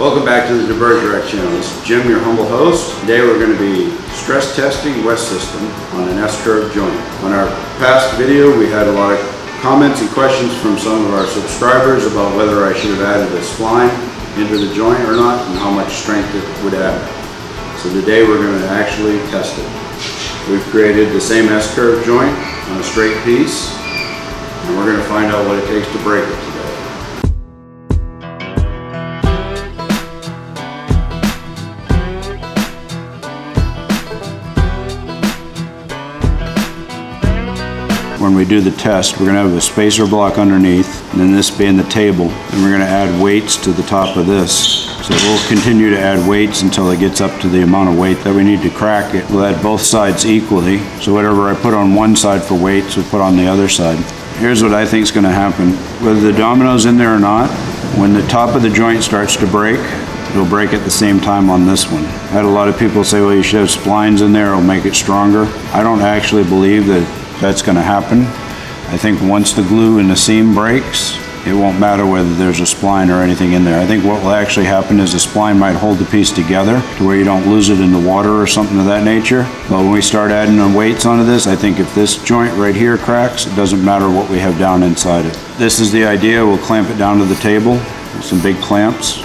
Welcome back to the Divergerac channel. This is Jim, your humble host. Today we're going to be stress testing West System on an S-curve joint. On our past video we had a lot of comments and questions from some of our subscribers about whether I should have added a spline into the joint or not and how much strength it would add. So today we're going to actually test it. We've created the same S-curve joint on a straight piece and we're going to find out what it takes to break it today. When we do the test, we're gonna have a spacer block underneath, and then this being the table, and we're gonna add weights to the top of this. So we'll continue to add weights until it gets up to the amount of weight that we need to crack it. We'll add both sides equally. So whatever I put on one side for weights, we put on the other side. Here's what I think is gonna happen. Whether the domino's in there or not, when the top of the joint starts to break, it'll break at the same time on this one. I had a lot of people say, well, you should have splines in there, it'll make it stronger. I don't actually believe that that's going to happen. I think once the glue in the seam breaks, it won't matter whether there's a spline or anything in there. I think what will actually happen is the spline might hold the piece together to where you don't lose it in the water or something of that nature. But when we start adding the weights onto this, I think if this joint right here cracks, it doesn't matter what we have down inside it. This is the idea. We'll clamp it down to the table with some big clamps,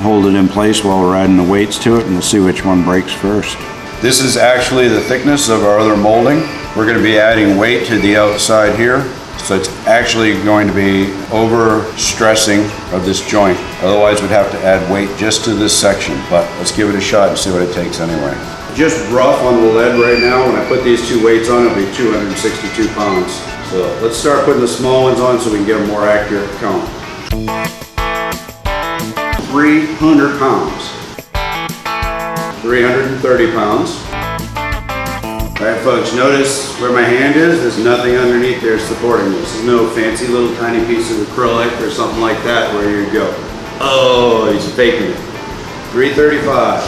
hold it in place while we're adding the weights to it, and we'll see which one breaks first. This is actually the thickness of our other molding. We're going to be adding weight to the outside here. So it's actually going to be over stressing of this joint. Otherwise we'd have to add weight just to this section, but let's give it a shot and see what it takes anyway. Just rough on the lead right now. When I put these two weights on, it'll be 262 pounds. So let's start putting the small ones on so we can get a more accurate count. 300 pounds. 330 pounds. All right, folks, notice where my hand is. There's nothing underneath there supporting this. There's no fancy little tiny piece of acrylic or something like that where you go. Oh, he's faking it. 335.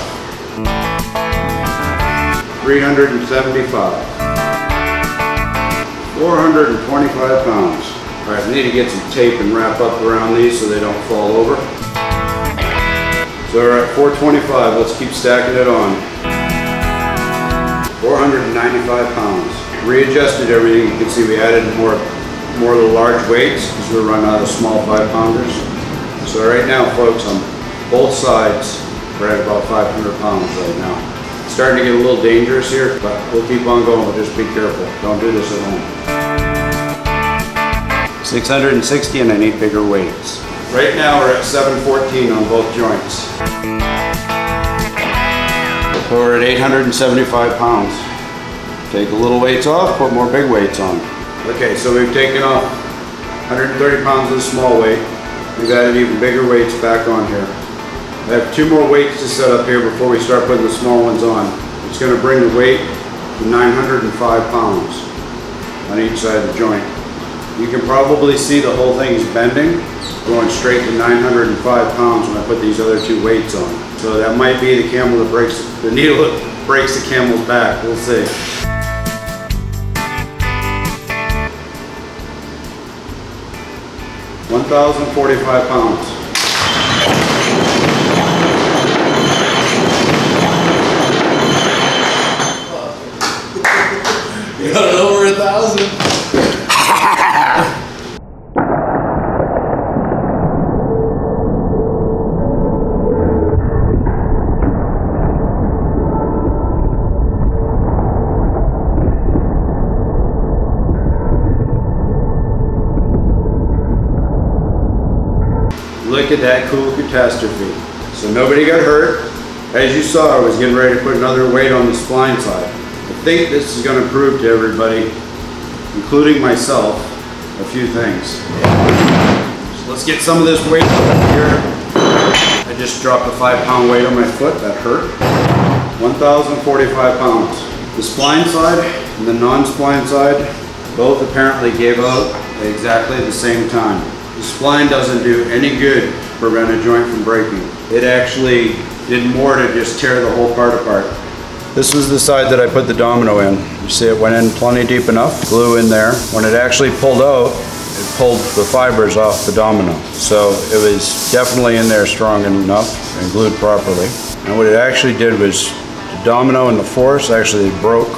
375. 425 pounds. All right, I need to get some tape and wrap up around these so they don't fall over. So we're at 425. Let's keep stacking it on. 495 pounds. Readjusted everything. You can see we added more, more of the large weights because we're running out of small five pounders. So right now, folks, on both sides, we're at about 500 pounds right now. It's starting to get a little dangerous here, but we'll keep on going. We'll just be careful. Don't do this at home. 660 and I need bigger weights. Right now we're at 714 on both joints. So we're at 875 pounds. Take a little weights off, put more big weights on. Okay, so we've taken off 130 pounds of the small weight. We've added even bigger weights back on here. I have two more weights to set up here before we start putting the small ones on. It's going to bring the weight to 905 pounds on each side of the joint. You can probably see the whole thing is bending, going straight to 905 pounds when I put these other two weights on. So that might be the camel that breaks, the needle that breaks the camel's back. We'll see. One thousand forty-five pounds. Look at that cool catastrophe. So nobody got hurt. As you saw, I was getting ready to put another weight on the spline side. I think this is going to prove to everybody, including myself, a few things. So let's get some of this weight here. I just dropped a five pound weight on my foot. That hurt. 1,045 pounds. The spline side and the non-spline side both apparently gave out at exactly the same time. The spline doesn't do any good to prevent a joint from breaking. It actually did more to just tear the whole part apart. This was the side that I put the domino in. You see it went in plenty deep enough, glue in there. When it actually pulled out, it pulled the fibers off the domino. So it was definitely in there strong enough and glued properly. And what it actually did was the domino and the force actually broke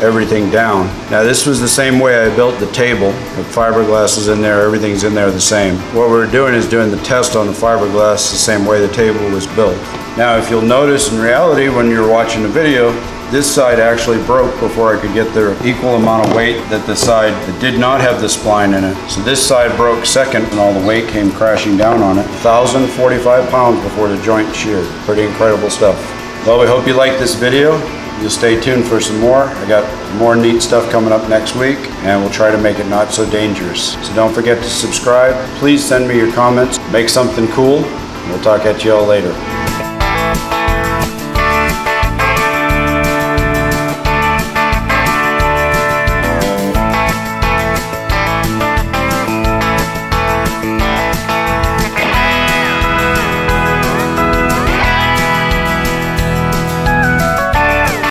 everything down. Now this was the same way I built the table. The fiberglass is in there, everything's in there the same. What we're doing is doing the test on the fiberglass the same way the table was built. Now if you'll notice in reality when you're watching the video, this side actually broke before I could get the equal amount of weight that the side that did not have the spline in it. So this side broke second and all the weight came crashing down on it. 1,045 pounds before the joint sheared. Pretty incredible stuff. Well, we hope you liked this video. You'll stay tuned for some more. I got more neat stuff coming up next week and we'll try to make it not so dangerous. So don't forget to subscribe. Please send me your comments. Make something cool. We'll talk at you all later.